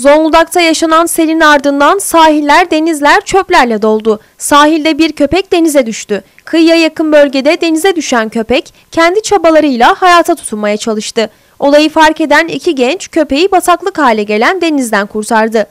Zonguldak'ta yaşanan selin ardından sahiller, denizler çöplerle doldu. Sahilde bir köpek denize düştü. Kıyıya yakın bölgede denize düşen köpek kendi çabalarıyla hayata tutunmaya çalıştı. Olayı fark eden iki genç köpeği bataklık hale gelen denizden kurtardı.